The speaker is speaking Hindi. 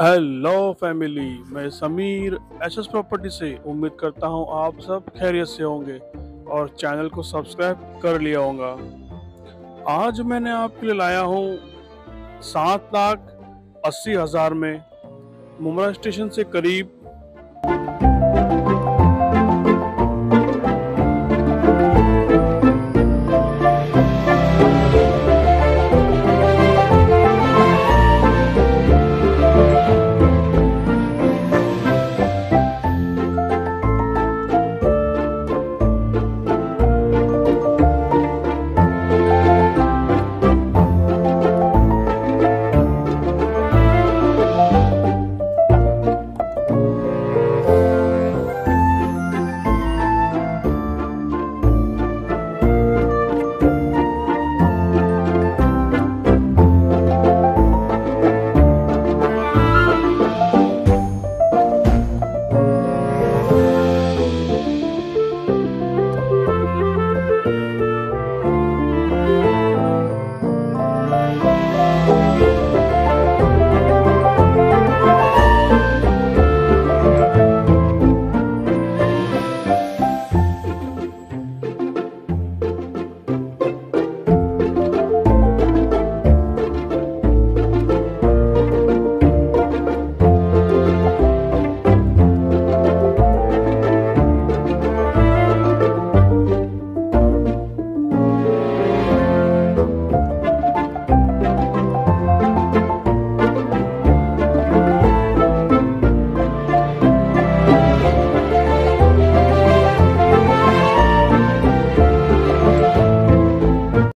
हेलो फैमिली मैं समीर एच एस प्रॉपर्टी से उम्मीद करता हूँ आप सब खैरियत से होंगे और चैनल को सब्सक्राइब कर लिया होगा। आज मैंने आपके लिए लाया हूँ सात लाख अस्सी हज़ार में, मुमरा स्टेशन से करीब